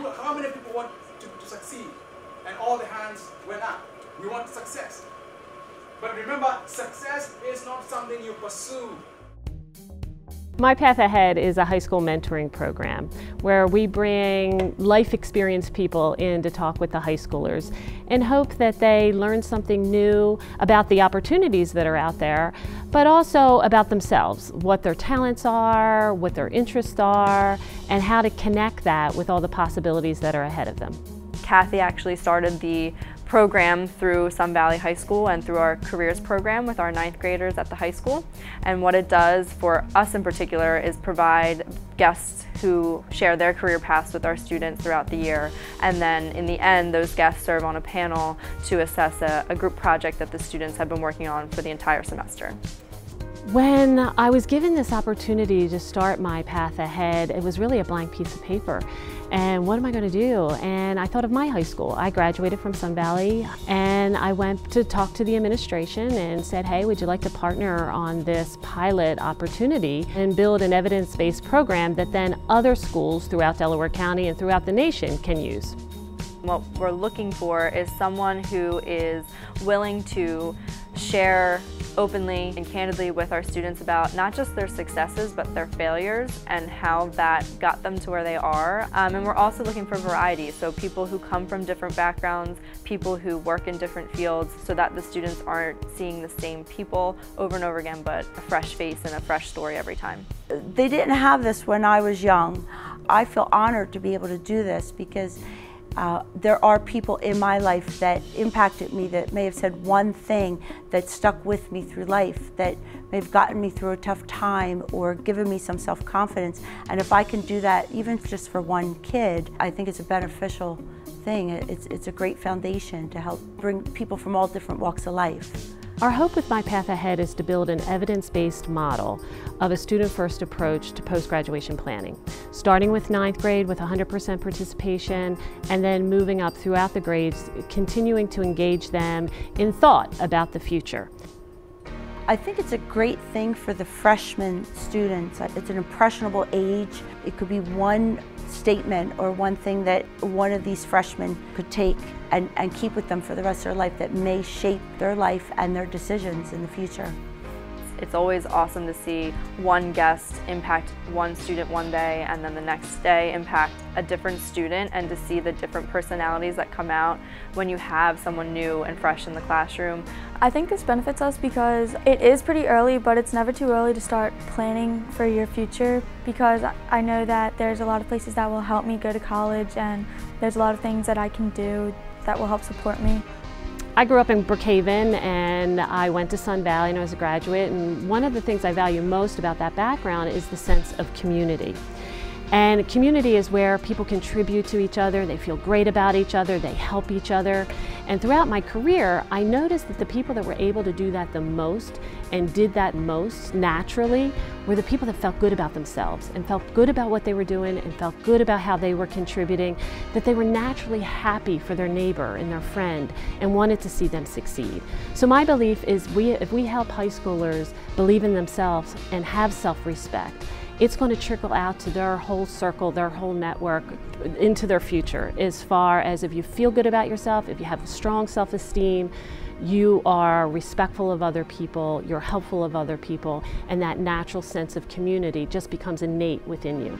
who, how many people want to, to succeed? And all the hands went up. We want success. But remember, success is not something you pursue. My Path Ahead is a high school mentoring program where we bring life experienced people in to talk with the high schoolers and hope that they learn something new about the opportunities that are out there, but also about themselves, what their talents are, what their interests are, and how to connect that with all the possibilities that are ahead of them. Kathy actually started the program through Sun Valley High School and through our careers program with our ninth graders at the high school. And what it does for us in particular is provide guests who share their career paths with our students throughout the year. And then in the end, those guests serve on a panel to assess a, a group project that the students have been working on for the entire semester. When I was given this opportunity to start my path ahead, it was really a blank piece of paper. And what am I going to do? And I thought of my high school. I graduated from Sun Valley and I went to talk to the administration and said, hey, would you like to partner on this pilot opportunity and build an evidence-based program that then other schools throughout Delaware County and throughout the nation can use? What we're looking for is someone who is willing to share openly and candidly with our students about not just their successes but their failures and how that got them to where they are. Um, and we're also looking for variety, so people who come from different backgrounds, people who work in different fields so that the students aren't seeing the same people over and over again but a fresh face and a fresh story every time. They didn't have this when I was young. I feel honored to be able to do this because uh, there are people in my life that impacted me that may have said one thing that stuck with me through life, that may have gotten me through a tough time or given me some self-confidence. And if I can do that, even just for one kid, I think it's a beneficial thing. It's, it's a great foundation to help bring people from all different walks of life. Our hope with My Path Ahead is to build an evidence-based model of a student-first approach to post-graduation planning, starting with ninth grade with 100% participation and then moving up throughout the grades, continuing to engage them in thought about the future. I think it's a great thing for the freshman students. It's an impressionable age. It could be one statement or one thing that one of these freshmen could take and, and keep with them for the rest of their life that may shape their life and their decisions in the future. It's always awesome to see one guest impact one student one day and then the next day impact a different student and to see the different personalities that come out when you have someone new and fresh in the classroom. I think this benefits us because it is pretty early, but it's never too early to start planning for your future because I know that there's a lot of places that will help me go to college and there's a lot of things that I can do that will help support me. I grew up in Brookhaven and I went to Sun Valley and I was a graduate and one of the things I value most about that background is the sense of community. And community is where people contribute to each other, they feel great about each other, they help each other. And throughout my career, I noticed that the people that were able to do that the most and did that most naturally were the people that felt good about themselves and felt good about what they were doing and felt good about how they were contributing, that they were naturally happy for their neighbor and their friend and wanted to see them succeed. So my belief is we, if we help high schoolers believe in themselves and have self-respect, it's going to trickle out to their whole circle, their whole network, into their future. As far as if you feel good about yourself, if you have a strong self-esteem, you are respectful of other people, you're helpful of other people, and that natural sense of community just becomes innate within you.